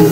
Do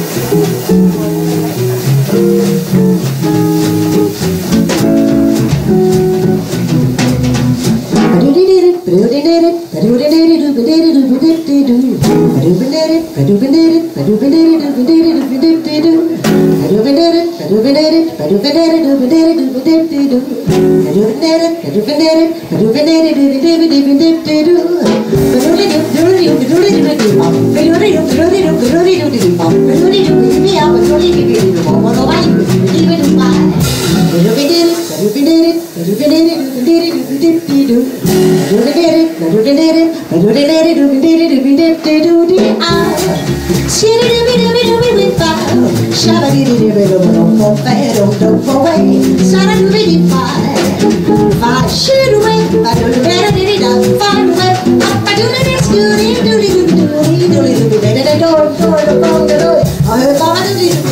do do do do do do do do do do do do do do do do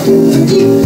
Thank you.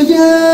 Hallelujah.